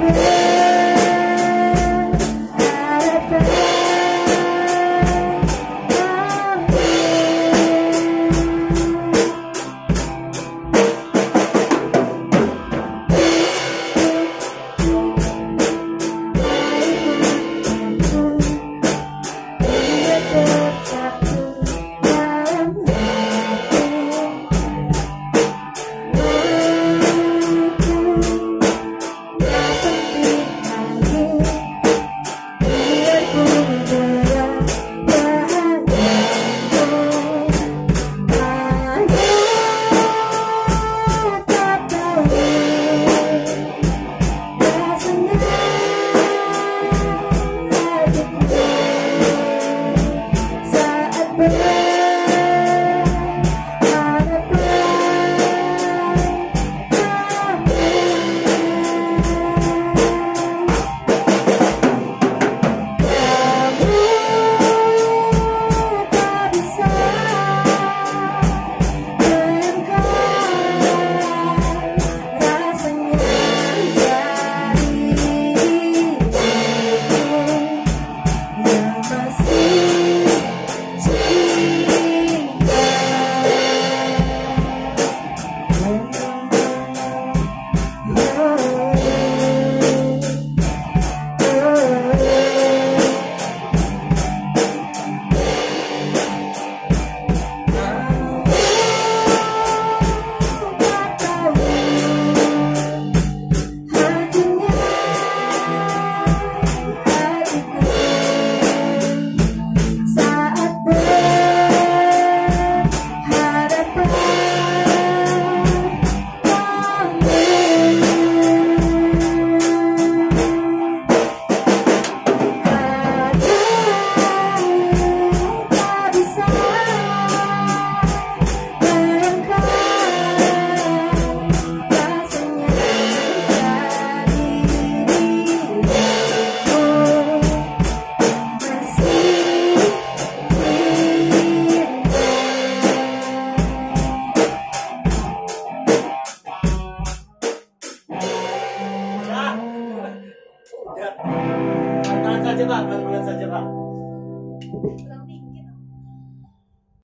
Yeah. I see. 不能再见了不能再见吧。